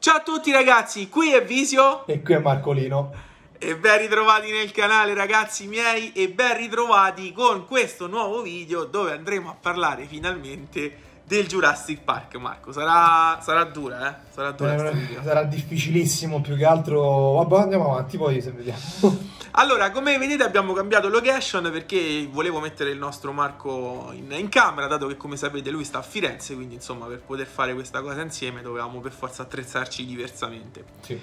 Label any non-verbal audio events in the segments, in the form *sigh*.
Ciao a tutti ragazzi, qui è Visio. E qui è Marcolino. E ben ritrovati nel canale ragazzi miei e ben ritrovati con questo nuovo video dove andremo a parlare finalmente del Jurassic Park Marco, sarà, sarà dura eh? Sarà dura eh, Sarà difficilissimo più che altro, vabbè andiamo avanti poi se vediamo Allora, come vedete abbiamo cambiato location perché volevo mettere il nostro Marco in, in, camera, dato che come sapete lui sta a Firenze, quindi insomma per poter fare questa cosa insieme dovevamo per forza attrezzarci diversamente. Sì.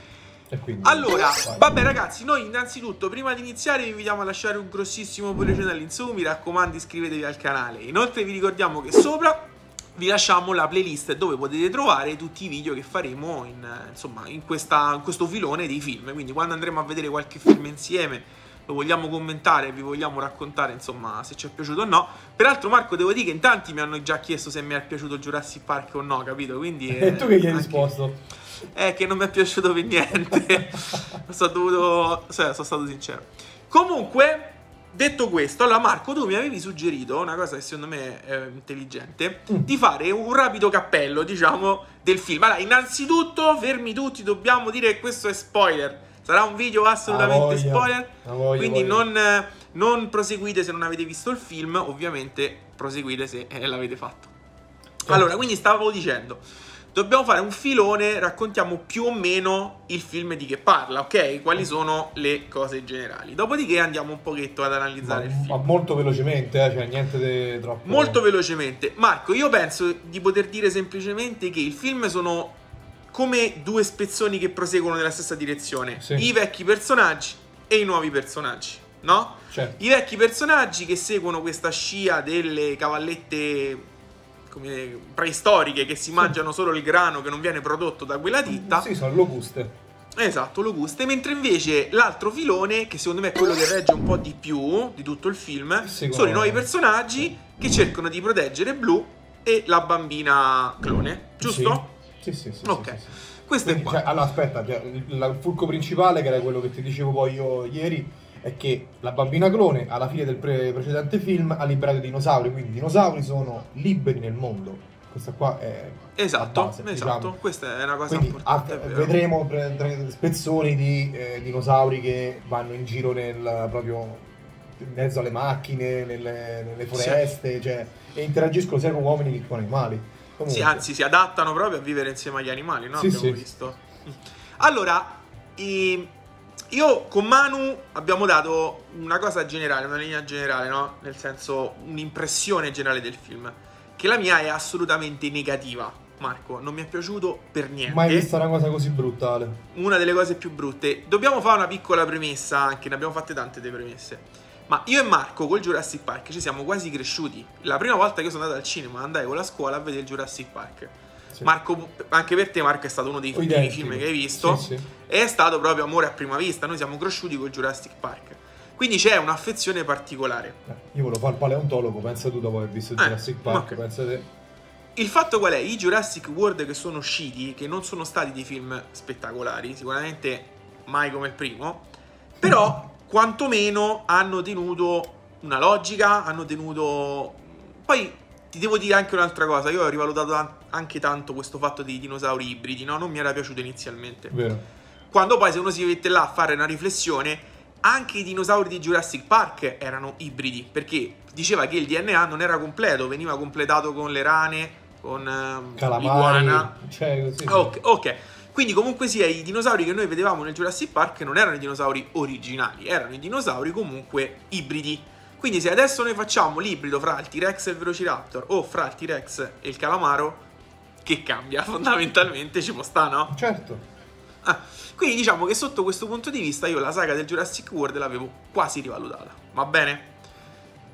Quindi, allora, vabbè ragazzi, noi innanzitutto prima di iniziare vi invitiamo a lasciare un grossissimo pollice nell'insù, mi raccomando iscrivetevi al canale. Inoltre vi ricordiamo che sopra vi lasciamo la playlist dove potete trovare tutti i video che faremo in, insomma, in, questa, in questo filone dei film. Quindi quando andremo a vedere qualche film insieme lo vogliamo commentare, vi vogliamo raccontare insomma se ci è piaciuto o no. Peraltro Marco devo dire che in tanti mi hanno già chiesto se mi è piaciuto Jurassic Park o no, capito? Quindi... *laughs* E tu che gli hai risposto? È che non mi è piaciuto per niente. *laughs* sono, dovuto... cioè, sono stato sincero. Comunque, Detto questo, allora Marco, tu mi avevi suggerito una cosa che secondo me è intelligente, mm. di fare un rapido cappello, diciamo, del film. Allora, innanzitutto, fermi tutti, dobbiamo dire che questo è spoiler. Sarà un video assolutamente spoiler, voglia, quindi non, non, proseguite se non avete visto il film, ovviamente proseguite se eh, l'avete fatto. Allora, quindi stavo dicendo, dobbiamo fare un filone, raccontiamo più o meno il film di che parla, ok? Quali sono le cose generali. Dopodiché andiamo un pochetto ad analizzare ma, il film. Ma molto velocemente, eh? cioè niente di troppo... Molto velocemente. Marco, io penso di poter dire semplicemente che il film sono come due spezzoni che proseguono nella stessa direzione. Sì. I vecchi personaggi e i nuovi personaggi, no? Certo. I vecchi personaggi che seguono questa scia delle cavallette come preistoriche che si mangiano solo il grano che non viene prodotto da quella ditta. Sì, sono locuste. Esatto, locuste, mentre invece l'altro filone, che secondo me è quello che regge un po' di più di tutto il film, Secondo sono i nuovi personaggi che cercano di proteggere Blue e la bambina clone, giusto? Sì, sì, sì. ok. Sì, sì, Questo Quindi, è qua. Cioè, allora, aspetta, cioè, il fulco principale, che era quello che ti dicevo poi io ieri, è che la bambina clone alla fine del pre- precedente film ha liberato i dinosauri, quindi i dinosauri sono liberi nel mondo. Questa qua è esatto, base, esatto. Diciamo. questa è una cosa quindi, importante. A, vedremo pre- pre- spezzoni di eh, dinosauri che vanno in giro nel proprio in mezzo alle macchine, nelle, nelle foreste, sì. cioè, e interagiscono sia con uomini che con animali. Comunque. Sì, anzi, si adattano proprio a vivere insieme agli animali, no? Sì, Abbiamo sì. visto. Allora, i, io con Manu abbiamo dato una cosa generale, una linea generale, no? Nel senso, un'impressione generale del film. Che la mia è assolutamente negativa. Marco, non mi è piaciuto per niente. Mai vista una cosa così brutale. Una delle cose più brutte. Dobbiamo fare una piccola premessa, anche ne abbiamo fatte tante delle premesse. Ma io e Marco col Jurassic Park ci siamo quasi cresciuti. La prima volta che sono andato al cinema andai con la scuola a vedere il Jurassic Park. Sì. Marco, anche per te, Marco, è stato uno dei primi film che hai visto. Sì, sì. E è stato proprio amore a prima vista. Noi siamo cresciuti con Jurassic Park. Quindi c'è un'affezione particolare. Eh, io volevo fare il paleontologo, pensa tu dopo aver visto eh, Jurassic Park, okay. pensa te. Il fatto qual è? I Jurassic World che sono usciti, che non sono stati dei film spettacolari, sicuramente mai come il primo, però *laughs* quantomeno hanno tenuto una logica, hanno tenuto... Poi ti devo dire anche un'altra cosa, io ho rivalutato anche tanto questo fatto dei dinosauri ibridi, no? Non mi era piaciuto inizialmente. Vero. Quando poi se uno si mette là a fare una riflessione, anche i dinosauri di Jurassic Park erano ibridi, perché diceva che il DNA non era completo, veniva completato con le rane, con uh, l'iguana. Cioè, così. Okay, ok, quindi comunque sia, i dinosauri che noi vedevamo nel Jurassic Park non erano i dinosauri originali, erano i dinosauri comunque ibridi. Quindi se adesso noi facciamo l'ibrido fra il T-Rex e il Velociraptor o fra il T-Rex e il Calamaro, che cambia? Fondamentalmente ci può stare, no? Certo. Ah, quindi diciamo che sotto questo punto di vista io la saga del Jurassic World l'avevo quasi rivalutata. Va bene?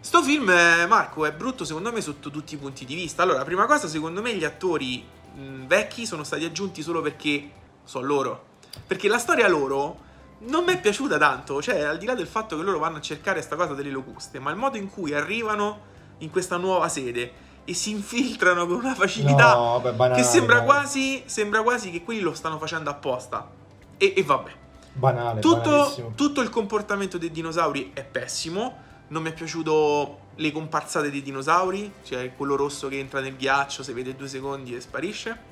Sto film, eh, Marco, è brutto secondo me sotto tutti i punti di vista. Allora, prima cosa, secondo me gli attori mh, vecchi sono stati aggiunti solo perché sono loro. Perché la storia loro non mi è piaciuta tanto, cioè al di là del fatto che loro vanno a cercare questa cosa delle locuste, ma il modo in cui arrivano in questa nuova sede e si infiltrano con una facilità no, banale, che sembra quasi, sembra quasi che quelli lo stanno facendo apposta. E, e vabbè. Banale, tutto, tutto il comportamento dei dinosauri è pessimo. Non mi è piaciuto le comparsate dei dinosauri, cioè quello rosso che entra nel ghiaccio, si vede due secondi e sparisce.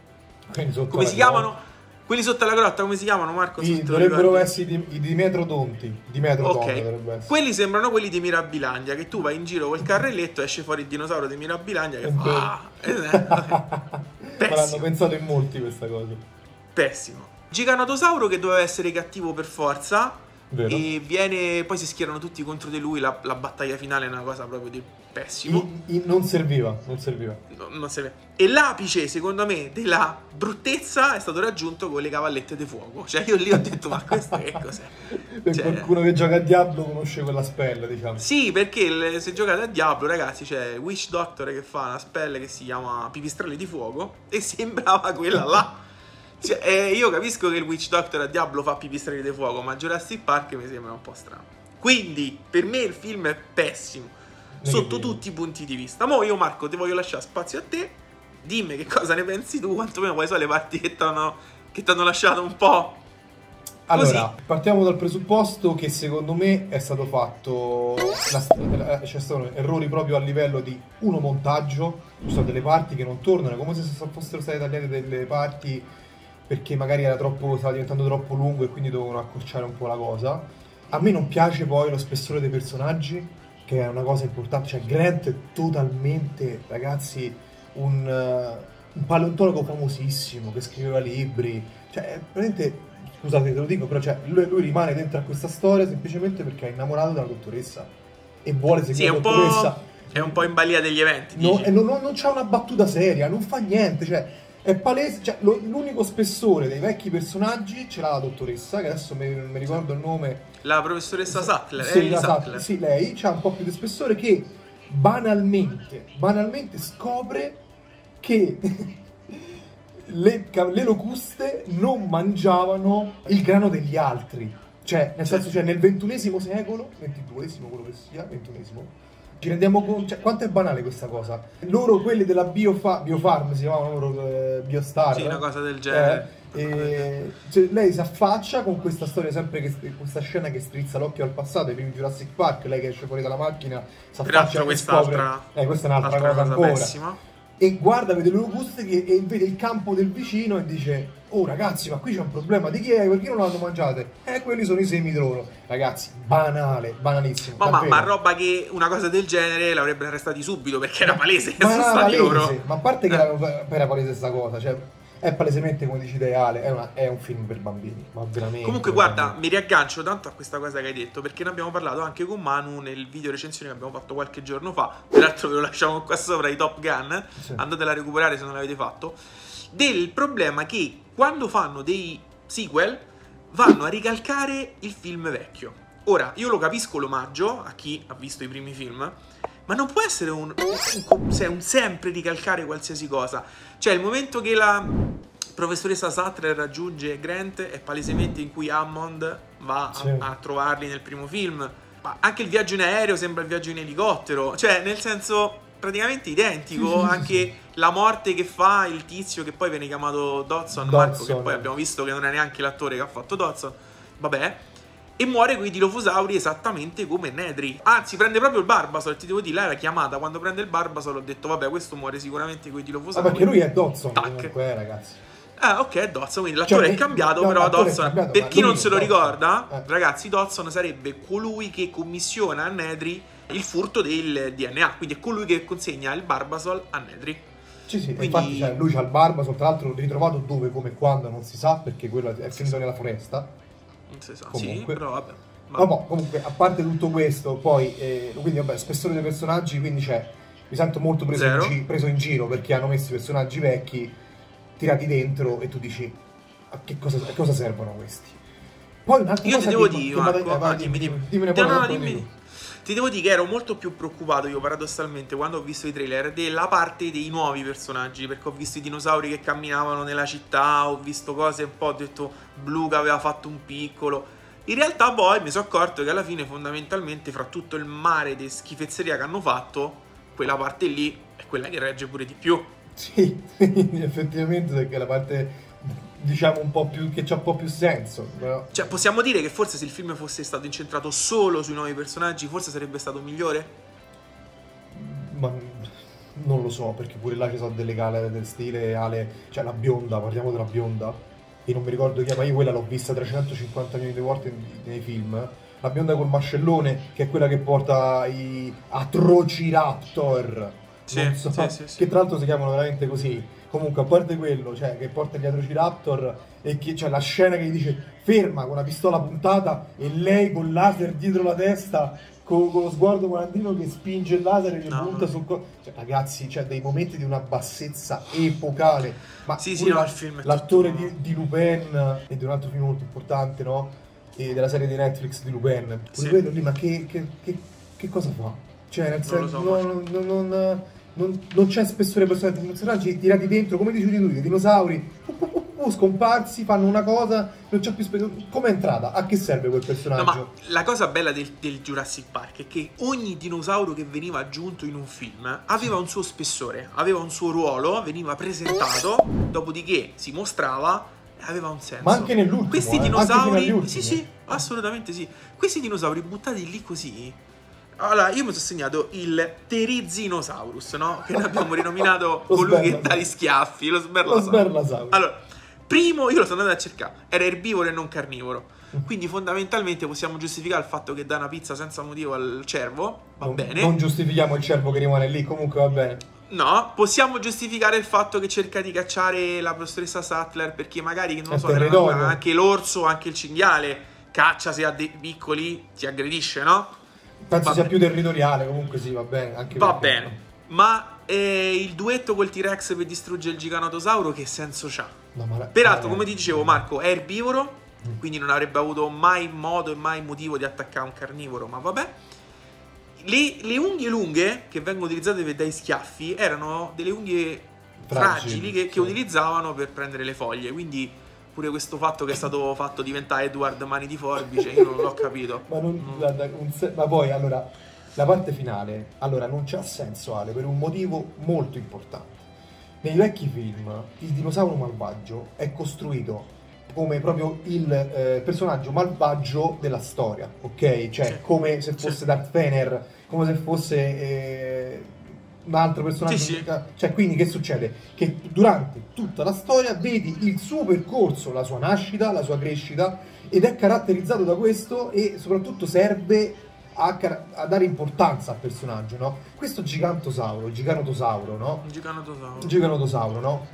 Come si chiamano? Quelli sotto la grotta, come si chiamano, Marco? I- dovrebbero essere i, di- i Dimetrodonti. Dimetrodonti Ok, dovrebbe essere. quelli sembrano quelli di Mirabilandia. Che tu vai in giro col carrelletto, esce fuori il dinosauro di Mirabilandia. Che È fa. "Ah", *laughs* *laughs* l'hanno pensato in molti questa cosa. Pessimo. Giganotosauro che doveva essere cattivo per forza. Vero? E viene. Poi si schierano tutti contro di lui. La, la battaglia finale è una cosa proprio di pessimo. I- i- non serviva, non serviva. No, non serve. E l'apice, secondo me, della bruttezza è stato raggiunto con le cavallette di fuoco. Cioè, io lì ho detto, ma questo che cos'è? *laughs* Per Cioè- qualcuno che gioca a Diablo conosce quella spell, diciamo. Sì, perché il- se giocate a Diablo, ragazzi, c'è Witch Doctor che fa una spell che si chiama Pipistrelli di fuoco e *laughs* sembrava quella là. Cioè, eh, io capisco che il Witch Doctor a Diablo fa Pipistrelli di fuoco, ma Jurassic Park mi sembra un po' strano. Quindi, per me il film è pessimo, sotto tutti i punti di vista. Mo' io, Marco, ti voglio lasciare spazio a te. Dimmi che cosa ne pensi tu, quantomeno quali sono le parti che ti hanno lasciato un po'. Allora, partiamo dal presupposto che secondo me è stato fatto. la- eh, C'è stato errori proprio a livello di uno montaggio. Ci sono delle parti che non tornano, come se fossero state tagliate delle parti perché magari era troppo, stava diventando troppo lungo e quindi dovevano accorciare un po' la cosa. A me non piace poi lo spessore dei personaggi, che è una cosa importante. Cioè, Grant è totalmente, ragazzi, un, eh, un paleontologo famosissimo che scriveva libri. Cioè, veramente. Scusate, te lo dico, però cioè, lui, lui rimane dentro a questa storia semplicemente perché è innamorato della dottoressa e vuole seguire Sì, la dottoressa. po'. È un po' in balia degli eventi. No, non, non, non c'ha una battuta seria, non fa niente, cioè è palese, cioè, lo- l'unico spessore dei vecchi personaggi ce l'ha la dottoressa, che adesso mi, mi ricordo il nome. La professoressa Sattler, Sì, Ellie la Sattler, Sattler. sì, lei c'ha un po' più di spessore che banalmente, banalmente scopre che *laughs* le, le locuste non mangiavano il grano degli altri. Cioè, nel senso, cioè, nel ventunesimo secolo, ventiduesimo, quello che sia, ventunesimo, ci rendiamo conto, cioè, quanto è banale questa cosa. Loro, quelli della Biofa- Biofarm, si chiamavano loro eh, Biostar. Sì, una cosa del genere. Eh, e- cioè, lei si affaccia con questa storia sempre che questa scena che strizza l'occhio al passato, i primi Jurassic Park, lei che esce fuori dalla macchina, si affaccia Peraltro quest'altra, scopre- eh, questa è un'altra altra cosa, cosa ancora. pessima. E guarda, vede che, e vede il campo del vicino e dice Oh ragazzi, ma qui c'è un problema di chi è? Perché non l'hanno mangiate? Eh, quelli sono i semi d'oro. Ragazzi, banale, banalissimo. Ma, ma, ma roba che una cosa del genere l'avrebbero arrestati subito perché era palese *laughs* Ma era palese, loro. ma a parte che Eh. era, era palese questa cosa, cioè è palesemente come dici ideale, è, una- è un film per bambini, ma veramente. Comunque, guarda, bambini. mi riaggancio tanto a questa cosa che hai detto perché ne abbiamo parlato anche con Manu nel video recensione che abbiamo fatto qualche giorno fa. Peraltro, ve lo lasciamo qua sopra i Top Gun. Sì. Andatela a recuperare se non l'avete fatto. Del problema che quando fanno dei sequel vanno a ricalcare il film vecchio. Ora, io lo capisco l'omaggio a chi ha visto i primi film, ma non può essere un, un- se- un sempre ricalcare qualsiasi cosa. Cioè, il momento che la professoressa Sattler raggiunge Grant è palesemente in cui Hammond va a, Sì. a trovarli nel primo film. Ma anche il viaggio in aereo sembra il viaggio in elicottero. Cioè, nel senso, praticamente identico. Anche la morte che fa il tizio che poi viene chiamato Dodson, Dodson. Marco, che poi abbiamo visto che non è neanche l'attore che ha fatto Dodson. Vabbè. E muore con i dilofosauri esattamente come Nedry. Anzi, prende proprio il Barbasol. Ti devo dire, là era chiamata. Quando prende il Barbasol ho detto, vabbè, questo muore sicuramente con i Ah, dilofosauri. perché lui è Dodson Tac. comunque, eh, ragazzi. Ah, ok, Dodson, quindi l'attore Cioè, è cambiato, no, però Dodson, cambiato, per ma chi non se lo Dodson. ricorda, Eh. ragazzi, Dodson sarebbe colui che commissiona a Nedry il furto del DNA, quindi è colui che consegna il Barbasol a Nedry. Sì, sì, Quindi- infatti cioè, lui c'ha il barba, tra l'altro ritrovato dove, come quando, non si sa, perché quello è finito nella foresta. Non si sa, sì, Comunque. però vabbè. Ma- Vabbè, comunque, a parte tutto questo, poi, eh, quindi vabbè, spessore dei personaggi, quindi c'è, mi sento molto preso in, gi- preso in giro perché hanno messo i personaggi vecchi tirati dentro e tu dici, a che cosa, a cosa servono questi? Poi un'altra Io ti cosa devo che- dire, che Marco, eh, vai, ah, dimmi, dimmi. Dimmene poi no, no, dopo, dimmi. Ti devo dire che ero molto più preoccupato io paradossalmente quando ho visto i trailer della parte dei nuovi personaggi perché ho visto i dinosauri che camminavano nella città, ho visto cose un po', ho detto Blue che aveva fatto un piccolo. In realtà poi mi sono accorto che alla fine fondamentalmente fra tutto il mare di schifezzeria che hanno fatto, quella parte lì è quella che regge pure di più. Sì, *laughs* effettivamente perché la parte, diciamo, un po' più, che c'ha un po' più senso, però... Cioè possiamo dire che forse se il film fosse stato incentrato solo sui nuovi personaggi forse sarebbe stato migliore? Ma non lo so, perché pure là ci sono delle gale del stile Ale, cioè la bionda, parliamo della bionda. che non mi ricordo chi è, ma io quella l'ho vista 350 milioni di volte nei film. La bionda col mascellone, che è quella che porta i Atrociraptor. Sì, so, sì, sì, che tra l'altro si chiamano veramente così. Comunque, a parte quello, cioè, che porta gli Atrociraptor e che c'è la scena che gli dice ferma con una pistola puntata e lei con laser dietro la testa con, con lo sguardo guardino che spinge il laser e gli No. punta sul co- cioè, ragazzi c'è dei momenti di una bassezza epocale ma Sì, sì, no, la- il film è l'attore tutto- di, di Lupin e di un altro film molto importante no? E della serie di Netflix di Lupin Sì. quello lì ma che, che- che- che cosa fa? cioè nel Non lo senso so, non, non- non- non- non c'è spessore per personaggi personaggi tirati dentro come dicevi tu i dinosauri pu, pu, pu, scomparsi fanno una cosa non c'è più spessore come è entrata? a che serve quel No, personaggio? ma la cosa bella del, del Jurassic Park è che ogni dinosauro che veniva aggiunto in un film aveva un suo spessore, aveva un suo ruolo, veniva presentato, dopodiché si mostrava aveva un senso. Ma anche nell'ultimo, Questi eh, dinosauri, sì, sì, assolutamente sì. Questi dinosauri buttati lì così. Allora, io mi sono segnato il Terizinosaurus, no? Che l'abbiamo rinominato *laughs* Lo colui che dà gli schiaffi, lo lo sberlasauro. sberlasauro Allora, primo io lo sono andato a cercare, era erbivoro e non carnivoro. Quindi fondamentalmente possiamo giustificare il fatto che dà una pizza senza motivo al cervo, va non, bene. non giustifichiamo il cervo che rimane lì comunque va bene No, possiamo giustificare il fatto che cerca di cacciare la professoressa Sattler perché magari, non lo so, anche l'orso, anche il cinghiale caccia se ha dei piccoli, ti aggredisce, no? Penso Va sia bene. più territoriale comunque sì va bene anche Va perché- bene. Ma eh, il duetto col T-Rex per distruggere il giganotosauro che senso c'ha? No, ma- Peraltro, eh, come ti dicevo, Marco è erbivoro, Mm. quindi non avrebbe avuto mai modo e mai motivo di attaccare un carnivoro, ma vabbè. Le, le unghie lunghe che vengono utilizzate per dai schiaffi erano delle unghie fragili, Fragili, che, che sì. utilizzavano per prendere le foglie, quindi pure questo fatto che è stato fatto diventare Edward Mani di Forbice, io non l'ho capito. *laughs* ma, non- Mm. guarda, se- ma poi allora la parte finale allora non c'ha senso Ale per un motivo molto importante nei vecchi film il dinosauro malvagio è costruito come proprio il eh, personaggio malvagio della storia, ok? Cioè, come se fosse. Darth Vader, come se fosse eh, un altro personaggio. Sì, sì. Cioè, quindi che succede? Che durante tutta la storia vedi il suo percorso, la sua nascita, la sua crescita, ed è caratterizzato da questo e soprattutto serve a, a dare importanza al personaggio, no? Questo gigantosauro, il giganotosauro, no? Un giganotosauro. Il giganotosauro, no?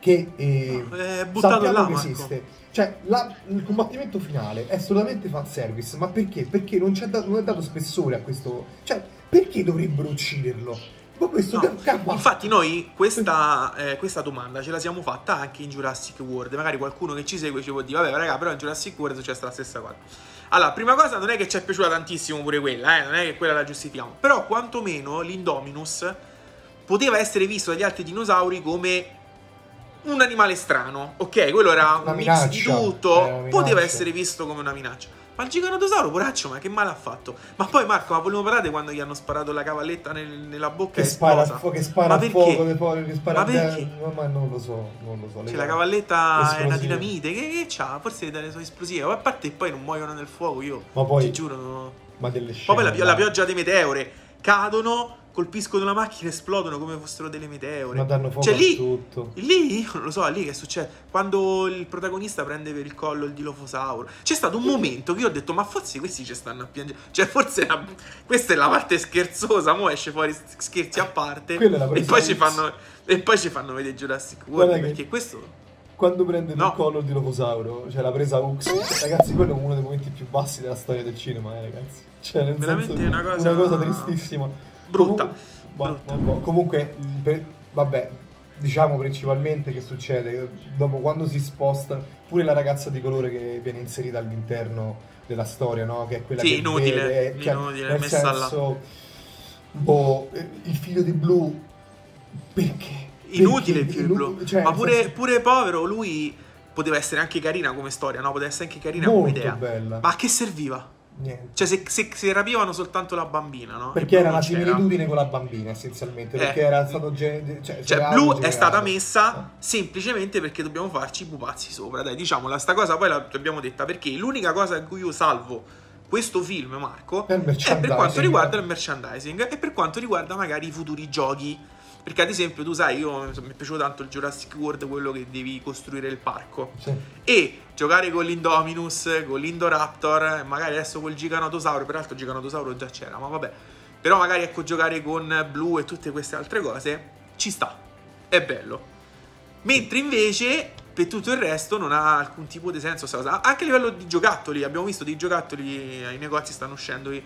Che eh, È buttato là, che Marco. esiste. Cioè, la- il combattimento finale è assolutamente fanservice, ma perché? Perché non, c'è da- non è dato spessore a questo. Cioè, perché dovrebbero ucciderlo? No, Infatti noi questa, eh, questa domanda ce la siamo fatta anche in Jurassic World. Magari qualcuno che ci segue ci può dire, vabbè raga, però in Jurassic World c'è stata la stessa cosa. Allora, prima cosa non è che ci è piaciuta tantissimo pure quella, eh, non è che quella la giustifichiamo. Però quantomeno l'Indominus poteva essere visto dagli altri dinosauri come un animale strano. Ok, quello era Una un mix di minaccia, tutto, poteva minaccia. essere visto come una minaccia. Ma il giganotosauro, poraccio, ma che male ha fatto? Ma poi Marco, ma volevo parlare quando gli hanno sparato la cavalletta nel- nella bocca che e spara, fu- che spara Ma perché? fuoco, che, spara Ma perché? de- no, ma non lo so, non lo so. le Cioè, la cavalletta è una esplosive. dinamite. Che, che c'ha? Forse delle sue esplosive. Ma a parte che poi non muoiono nel fuoco, io Ma poi- ti giuro. no. Ma delle scene. Poi la, pi- la pioggia di meteore cadono, colpiscono la macchina, esplodono come fossero delle meteore. Ma danno fuoco Cioè, a lì, tutto. lì, io non lo so, lì che succede? Quando il protagonista prende per il collo il dilofosauro. C'è stato un momento che io ho detto, ma forse questi ci stanno a piangere. Cioè, forse la- questa è la parte scherzosa, mo esce fuori scherzi a parte. *laughs* E poi, ci fanno, e poi ci fanno vedere Jurassic World. Guarda che- Perché questo... Quando prende No. il collo il dinosauro, cioè la presa Ux, ragazzi, quello è uno dei momenti più bassi della storia del cinema, eh, ragazzi. Cioè, nel Veramente senso, una cosa- tristissima. Brutta. Comunque, Brutta. vabbè, comunque, per- vabbè, diciamo principalmente che succede dopo quando si sposta, pure la ragazza di colore che viene inserita all'interno della storia, no? Che è quella Sì, che inutile, vede, cioè, inutile, nel messa là. senso, boh, eh, il figlio di blu, perché? Inutile il film Inu- blu. cioè, Ma pure, senso- pure povero, lui poteva essere anche carina come storia, no? Poteva essere anche carina come Molto idea. bella. Ma a che serviva? Niente. Cioè, se, se, se rapivano soltanto la bambina, no? Perché era una similitudine con la bambina, essenzialmente. Eh. Perché era stato. gen- cioè, Cioè, blu è generato. stata messa Eh. semplicemente perché dobbiamo farci i pupazzi sopra. Dai, diciamola, sta cosa poi l'abbiamo detta perché l'unica cosa in cui io salvo questo film, Marco, È è per quanto riguarda il merchandising e per quanto riguarda magari i futuri giochi Perché ad esempio tu sai, io mi è piaciuto tanto il Jurassic World, quello che devi costruire il parco. Sì. E giocare con l'Indominus, con l'Indoraptor, magari adesso col Giganotosauro, peraltro il Giganotosauro già c'era, ma vabbè. Però magari ecco giocare con Blue e tutte queste altre cose, ci sta, è bello. Mentre invece per tutto il resto non ha alcun tipo di senso. sta cosa. Anche a livello di giocattoli, abbiamo visto dei giocattoli, ai negozi stanno uscendo i,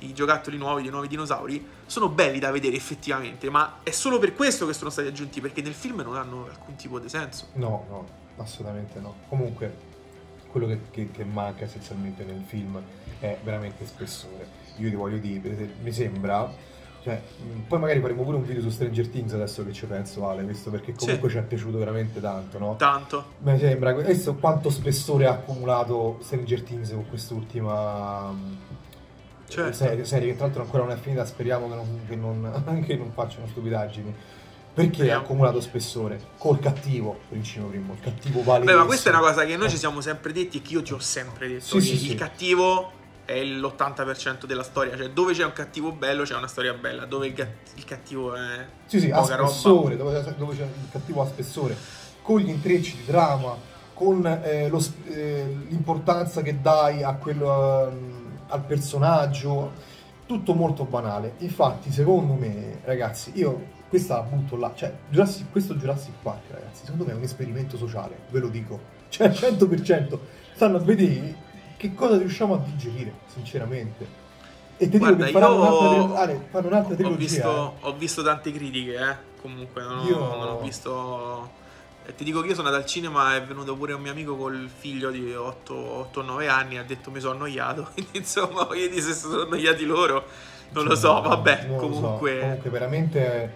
i giocattoli nuovi, dei nuovi dinosauri, sono belli da vedere effettivamente, ma è solo per questo che sono stati aggiunti, perché nel film non hanno alcun tipo di senso. No, no, assolutamente no. Comunque, quello che, che- che manca essenzialmente nel film è veramente spessore. Io ti voglio dire, mi sembra. Cioè, poi magari faremo pure un video su Stranger Things adesso che ci penso, Ale, visto perché comunque ci è piaciuto veramente tanto, no? Tanto. Mi sembra questo quanto spessore ha accumulato Stranger Things con quest'ultima Certo. serie, serie che tra l'altro ancora non è finita, speriamo che non, che non, *laughs* che non facciano stupidaggini. Perché ha accumulato spessore? Col cattivo, Principio Primo, il cattivo vale. Beh, ma questa è una cosa che noi ci siamo sempre detti e che io ti ho sempre detto. Sì, sì, il sì. cattivo è l'80% della storia. Cioè, dove c'è un cattivo bello c'è una storia bella. Dove il, ga- il cattivo è Sì, sì, ha spessore, dove, dove c'è il cattivo ha spessore, con gli intrecci di drama, con eh, lo eh, l'importanza che dai a quello, ehm, al personaggio, tutto molto banale. Infatti, secondo me, ragazzi, io questa la butto là, cioè Jurassic- questo Jurassic Park, ragazzi, secondo me è un esperimento sociale, ve lo dico. *laughs* Cioè, al 100% stanno a vedere che cosa riusciamo a digerire, sinceramente. E ti dico Guarda, che faranno un'altra, un'altra ho trilogia. visto, eh. ho visto tante critiche, eh. Comunque, non Io- non ho visto. E ti dico che io sono andato al cinema e è venuto pure un mio amico col figlio di 8-9 anni ha detto mi sono annoiato. *laughs* Quindi insomma, voglio dire se sono annoiati loro. Non lo so, vabbè. Non lo so. comunque. Comunque veramente,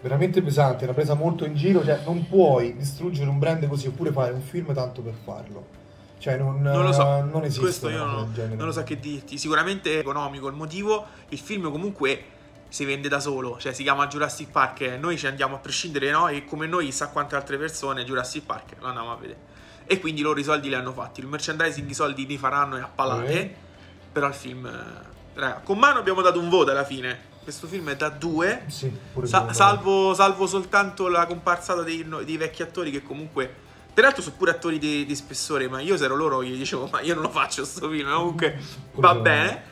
veramente pesante, una presa molto in giro, cioè non puoi distruggere un brand così oppure fare un film tanto per farlo. Cioè non, Non lo so, non esiste questo io non, non lo so che dirti. Sicuramente è economico il motivo. Il film comunque si vende da solo, cioè si chiama Jurassic Park. Noi ci andiamo a prescindere, no? E come noi, sa quante altre persone, Jurassic Park lo andiamo a vedere. E quindi loro i soldi li hanno fatti. Il merchandising i soldi li faranno e a palate. Ok. Però il film, eh, raga, con mano abbiamo dato un voto alla fine. Questo film è da due. Sì, Sa- salvo, salvo soltanto la comparsata dei, dei vecchi attori che comunque peraltro sono pure attori di, di spessore ma io se ero loro gli dicevo ma io non lo faccio sto film comunque va bene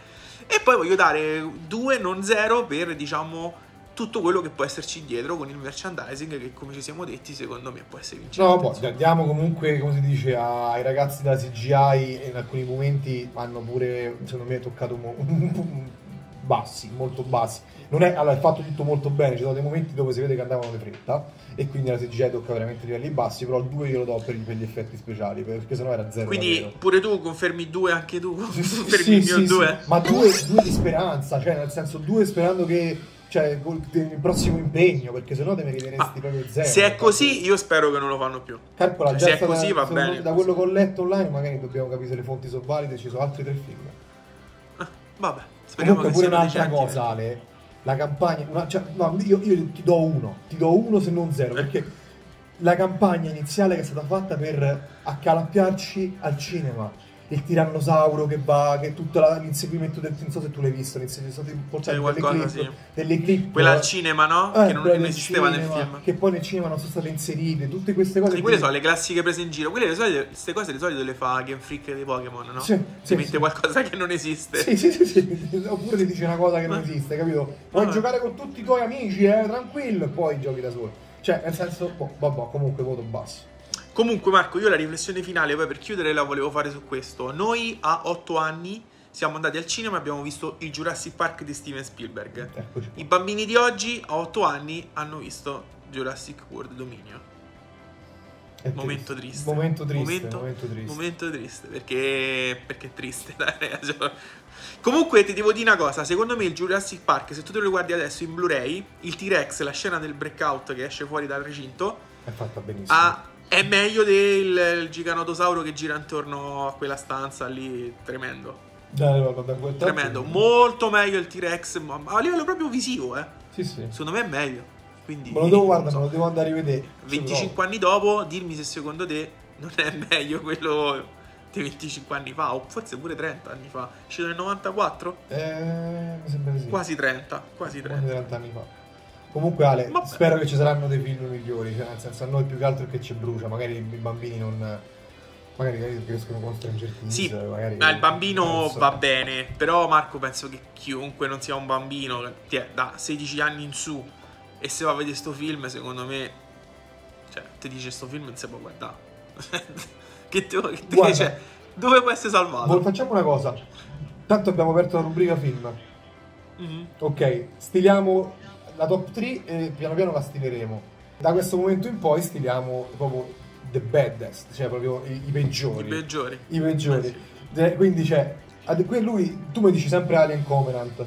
e poi voglio dare due non zero per diciamo tutto quello che può esserci dietro con il merchandising che come ci siamo detti secondo me può essere vincente No, poi insomma. diamo comunque, come si dice, ai ragazzi della CGI e in alcuni momenti hanno pure, secondo me, toccato mo- *laughs* bassi, molto bassi. Non è, allora, è fatto tutto molto bene, ci sono dei momenti dove si vede che andavano di fretta e quindi la CGI tocca veramente livelli bassi, però il 2 io lo do per, per gli effetti speciali, perché sennò era zero quindi davvero. pure tu confermi due anche tu Sì, *laughs* sì, confermi il sì, mio sì, due ma due, due di speranza, cioè nel senso due sperando che cioè, col il prossimo impegno, perché sennò te ne rideresti proprio zero. se è così io spero che non lo fanno più Calcola, Cioè, se è così, va secondo- bene. Da quello che ho letto online, magari dobbiamo capire se le fonti sono valide. Ci sono altri tre film. Ah, vabbè speriamo Comunque, pure un'altra cosa, Ale. La campagna, una- cioè, no, io, io ti do uno, ti do uno se non zero. Perché la campagna iniziale che è stata fatta per accalappiarci al cinema. Il tirannosauro che va, che tutto la- l'inseguimento del. Non so se tu l'hai visto, l'inseguimento stati portati Sì, delle qualcosa, clip, sì. delle clip. Quella al cinema, no? eh, che non, non del esisteva nel cinema, film. Che poi nel cinema non sono state inserite, tutte queste cose. Sì, quelle che- sono le classiche prese in giro. Quelle le solite, queste cose di solito le fa Game Freak dei Pokémon, no? Sì, si sì, mette sì. qualcosa che non esiste. Sì, sì, sì, sì. *laughs* Oppure ti dice una cosa che non Ma- esiste, capito? Puoi Ma- giocare con tutti i tuoi amici, eh, tranquillo, e poi giochi da solo. Cioè, nel senso, boh, vabbè, comunque voto basso. Comunque, Marco, io la riflessione finale, poi per chiudere, la volevo fare su questo. Noi a 8 anni siamo andati al cinema e abbiamo visto il Jurassic Park di Steven Spielberg. Eccoci. I bambini di oggi a 8 anni hanno visto Jurassic World Dominio. È Momento triste. Momento triste, Momento- momento, triste. Momento triste, perché, perché è triste. *laughs* dai, cioè. Comunque ti devo dire una cosa, secondo me il Jurassic Park, se tu te lo guardi adesso in Blu-ray, il T-Rex, la scena del breakout che esce fuori dal recinto, È fatta benissimo. ha- è meglio del giganotosauro che gira intorno a quella stanza lì, tremendo. Dai, da quel Tremendo, molto meglio il T-Rex, ma a livello proprio visivo, eh. Sì, sì. Secondo me è meglio. Quindi, Me lo devo guardare, me lo devo andare a rivedere. Ci 25 anni dopo, dirmi se secondo te non è meglio quello di 25 anni fa, o forse pure 30 anni fa. Uscito nel 94? provo. Eh, mi sembra sì. Quasi 30, quasi Quasi 30. 30 anni fa. Comunque Ale, Vabbè. spero che ci saranno dei film migliori, cioè nel senso a noi più che altro che ci brucia, magari i bambini non... Magari crescono con Stranger Things, Sì, magari... ma il bambino so. va bene, però Marco penso che chiunque non sia un bambino, da 16 anni in su, e se va a vedere sto film, secondo me, cioè, ti dice sto film non si può guardare. *laughs* che te, che te- Guarda. cioè, dove può essere salvato? Facciamo una cosa, tanto abbiamo aperto la rubrica film, Mhm. ok, stiliamo la top 3 e piano piano la stileremo. Da questo momento in poi stiliamo proprio the baddest, cioè proprio i, i peggiori. I peggiori. I peggiori. Eh De- Quindi, cioè, lui, tu mi dici sempre Alien Covenant.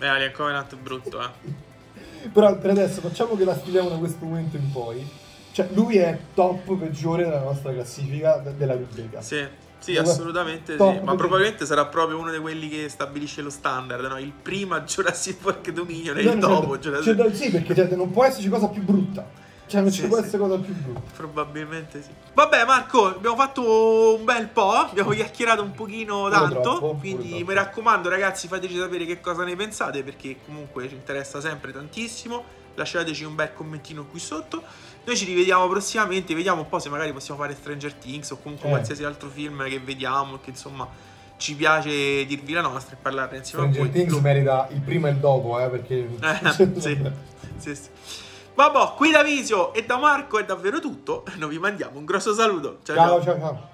Eh, Alien Covenant è brutto, eh. *laughs* Però per adesso facciamo che la stiliamo da questo momento in poi. Cioè, lui è top peggiore della nostra classifica de- della rubrica. Sì, sì, assolutamente sì. Ma probabilmente sarà proprio uno di quelli che stabilisce lo standard, no? Il prima *laughs* Jurassic Park Dominion e No, il dopo Jurassic da- sì, perché cioè, non può esserci cosa più brutta. Cioè, non Sì, ci può sì. essere cosa più brutta. Probabilmente sì. Vabbè, Marco, abbiamo fatto un bel po'. Abbiamo chiacchierato un pochino tanto. troppo, quindi mi raccomando, ragazzi, fateci sapere che cosa ne pensate. Perché comunque ci interessa sempre tantissimo. Lasciateci un bel commentino qui sotto. Noi ci rivediamo prossimamente. Vediamo un po' se magari possiamo fare Stranger Things o comunque Eh. qualsiasi altro film che vediamo. Che insomma ci piace dirvi la nostra e parlarne insieme a Stranger voi. Things Lo- merita il prima e il dopo, eh, perché... Eh, *laughs* sì, sì, sì. Vabbè, qui da Visio e da Marco è davvero tutto. Noi vi mandiamo un grosso saluto. ciao. ciao. Ciao, ciao, ciao.